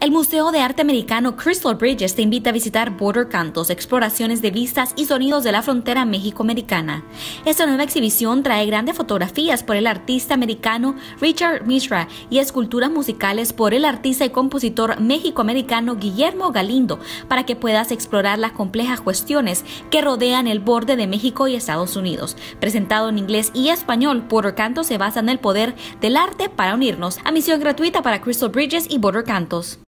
El Museo de Arte Americano Crystal Bridges te invita a visitar Border Cantos, exploraciones de vistas y sonidos de la frontera México-Americana. Esta nueva exhibición trae grandes fotografías por el artista americano Richard Mishra y esculturas musicales por el artista y compositor méxico-americano Guillermo Galindo para que puedas explorar las complejas cuestiones que rodean el borde de México y Estados Unidos. Presentado en inglés y español, Border Cantos se basa en el poder del arte para unirnos. A misión gratuita para Crystal Bridges y Border Cantos.